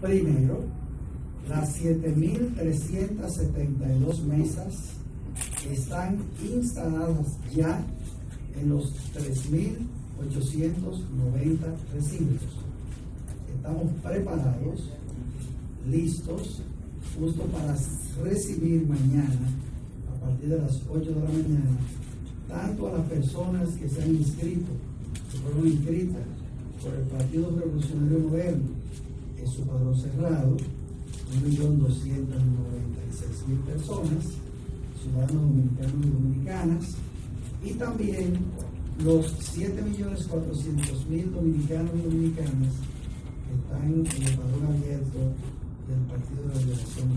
Primero, las 7.372 mesas están instaladas ya en los 3.890 recintos. Estamos preparados, listos, justo para recibir mañana, a partir de las 8 de la mañana, tanto a las personas que se han inscrito, que fueron inscritas por el Partido Revolucionario Moderno en su padrón cerrado, 1.296.000 personas, ciudadanos dominicanos y dominicanas, y también los 7.400.000 dominicanos y dominicanas que están en el padrón abierto del Partido de la Liberación.